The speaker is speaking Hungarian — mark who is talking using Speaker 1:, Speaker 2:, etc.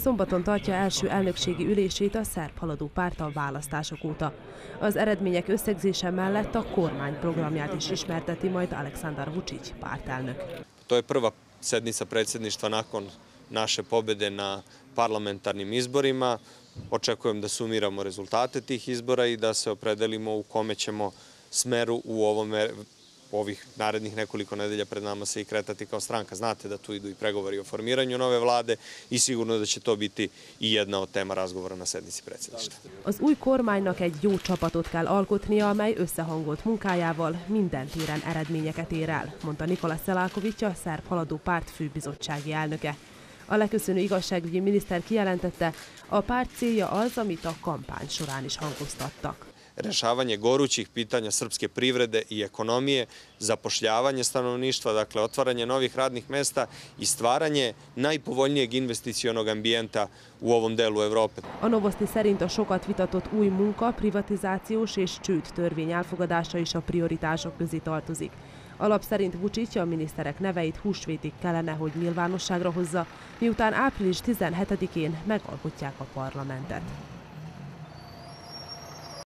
Speaker 1: szombaton tartja első elnökségi ülését a szerb haladó párt a választások óta. Az eredmények összegzése mellett a kormány programját is ismerteti majd Aleksandar Vučić, pártelnök.
Speaker 2: To je prva sednica predsjedništva nakon naše pobjede na parlamentarnim izborima. Očekujem da sumiramo rezultate tih izbora i da se opredelimo u kome ćemo smeru u ovome ovih narednih nekoliko nedelja pred nama se i kretati kao stranka. Znate da tu idu i pregovori o formiranju nove vlade i sigurno da će to biti i jedna od tema razgovora na sednici predsjedništva.
Speaker 1: Az új kormánynak egy jó csapatot kell alkotnia, amely összehangolt munkájával minden téren eredményeket ér el, mondta Nikola Szelákovics, a szerb haladó párt főbizottsági elnöke. A leköszönő igazságügyi miniszter kijelentette, a párt célja az, amit a kampány során is hangoztattak.
Speaker 2: Rešavanje gorućih pitanja srpske privrede i ekonomije, zapošljavanje stanovništva, dakle otvaranje novih radnih mesta i stvaranje najpovoljnijeg investicionog ambijenta u ovom delu Evrope.
Speaker 1: A Novosti szerint a sokat vitatott új munka, privatizációs és csőd törvény elfogadása is a prioritások közé tartozik. Alap szerint Vucic a miniszterek neveit húsvétig kellene, hogy nyilvánosságra hozza, miután április 17-én megalkotják a parlamentet.